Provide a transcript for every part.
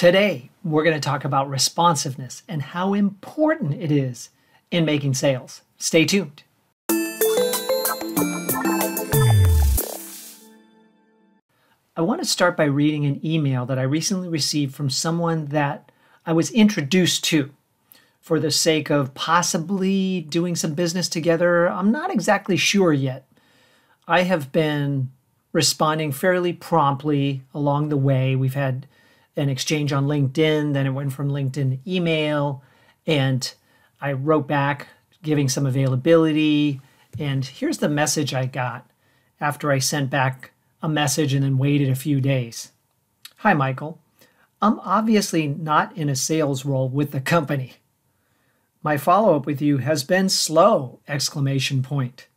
Today, we're going to talk about responsiveness and how important it is in making sales. Stay tuned. I want to start by reading an email that I recently received from someone that I was introduced to for the sake of possibly doing some business together. I'm not exactly sure yet. I have been responding fairly promptly along the way. We've had an exchange on LinkedIn, then it went from LinkedIn email, and I wrote back giving some availability. And here's the message I got after I sent back a message and then waited a few days. Hi, Michael. I'm obviously not in a sales role with the company. My follow-up with you has been slow! exclamation point.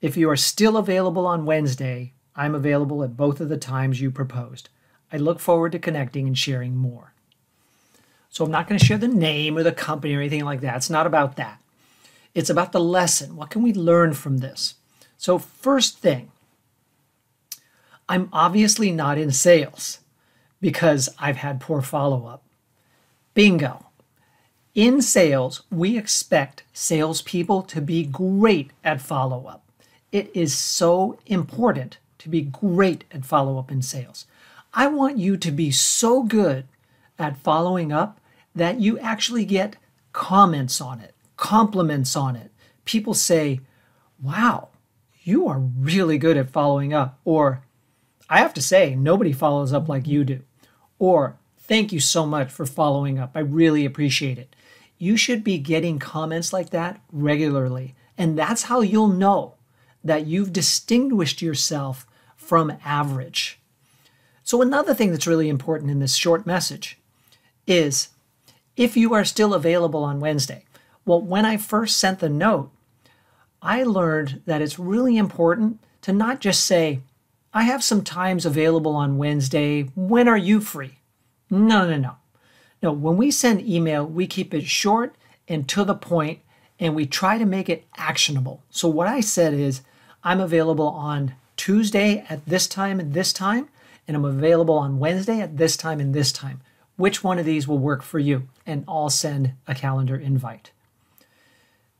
If you are still available on Wednesday, I'm available at both of the times you proposed. I look forward to connecting and sharing more. So I'm not going to share the name or the company or anything like that. It's not about that. It's about the lesson. What can we learn from this? So, first thing, I'm obviously not in sales because I've had poor follow up. Bingo. In sales, we expect salespeople to be great at follow up. It is so important to be great at follow up in sales. I want you to be so good at following up that you actually get comments on it, compliments on it. People say, wow, you are really good at following up. Or, I have to say, nobody follows up like you do. Or, thank you so much for following up. I really appreciate it. You should be getting comments like that regularly. And that's how you'll know that you've distinguished yourself from average. So, another thing that's really important in this short message is if you are still available on Wednesday. Well, when I first sent the note, I learned that it's really important to not just say, I have some times available on Wednesday. When are you free? No, no, no. No, when we send email, we keep it short and to the point and we try to make it actionable. So, what I said is, I'm available on Tuesday at this time and this time, and I'm available on Wednesday at this time and this time. Which one of these will work for you? And I'll send a calendar invite.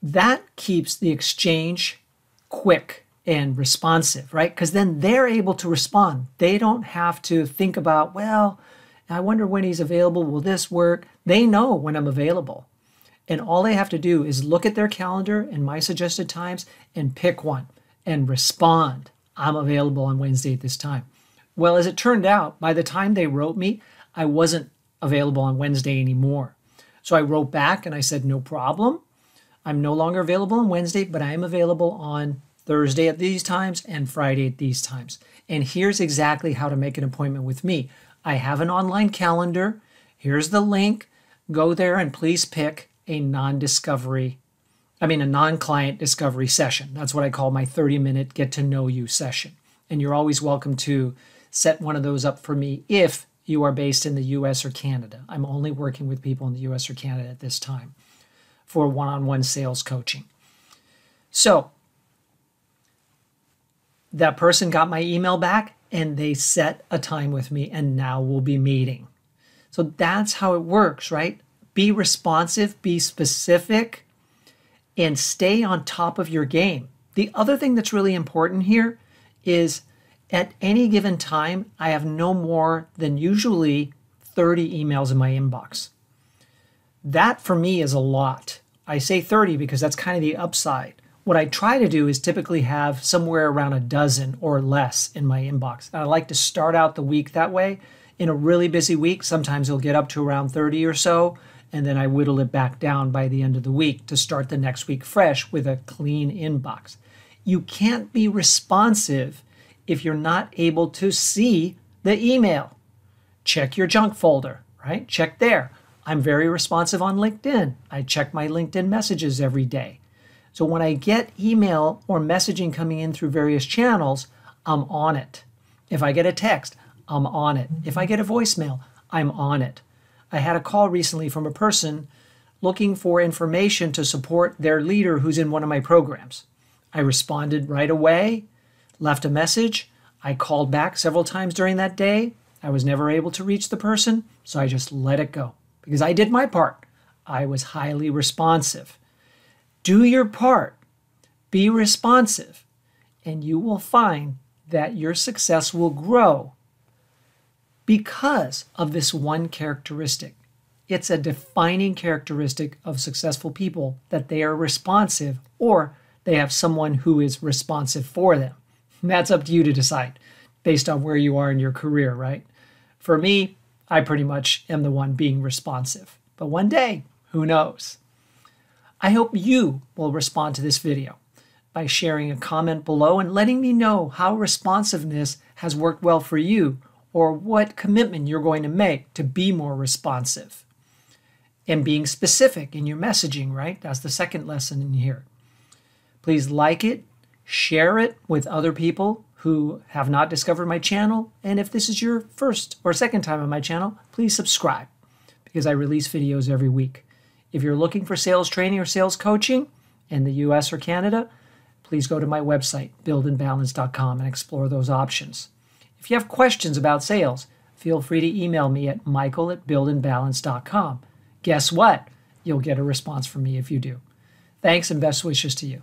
That keeps the exchange quick and responsive, right? Because then they're able to respond. They don't have to think about, well, I wonder when he's available. Will this work? They know when I'm available. And all they have to do is look at their calendar and my suggested times and pick one and respond. I'm available on Wednesday at this time. Well, as it turned out, by the time they wrote me, I wasn't available on Wednesday anymore. So I wrote back and I said, no problem. I'm no longer available on Wednesday, but I am available on Thursday at these times and Friday at these times. And here's exactly how to make an appointment with me. I have an online calendar. Here's the link. Go there and please pick a non discovery I mean, a non client discovery session. That's what I call my 30 minute get to know you session. And you're always welcome to set one of those up for me if you are based in the US or Canada. I'm only working with people in the US or Canada at this time for one on one sales coaching. So, that person got my email back and they set a time with me, and now we'll be meeting. So that's how it works, right? Be responsive, be specific, and stay on top of your game. The other thing that's really important here is at any given time, I have no more than usually 30 emails in my inbox. That for me is a lot. I say 30 because that's kind of the upside. What I try to do is typically have somewhere around a dozen or less in my inbox. And I like to start out the week that way. In a really busy week, sometimes it'll get up to around 30 or so and then I whittle it back down by the end of the week to start the next week fresh with a clean inbox. You can't be responsive if you're not able to see the email. Check your junk folder, right? Check there. I'm very responsive on LinkedIn. I check my LinkedIn messages every day. So when I get email or messaging coming in through various channels, I'm on it. If I get a text, I'm on it. If I get a voicemail, I'm on it. I had a call recently from a person looking for information to support their leader who's in one of my programs. I responded right away, left a message. I called back several times during that day. I was never able to reach the person, so I just let it go because I did my part. I was highly responsive. Do your part, be responsive, and you will find that your success will grow because of this one characteristic. It's a defining characteristic of successful people that they are responsive or they have someone who is responsive for them. And that's up to you to decide based on where you are in your career, right? For me, I pretty much am the one being responsive. But one day, who knows? I hope you will respond to this video by sharing a comment below and letting me know how responsiveness has worked well for you or what commitment you're going to make to be more responsive. And being specific in your messaging, right? That's the second lesson in here. Please like it, share it with other people who have not discovered my channel. And if this is your first or second time on my channel, please subscribe because I release videos every week. If you're looking for sales training or sales coaching in the US or Canada, please go to my website, buildandbalance.com, and explore those options. If you have questions about sales, feel free to email me at michael at buildandbalance.com. Guess what? You'll get a response from me if you do. Thanks and best wishes to you.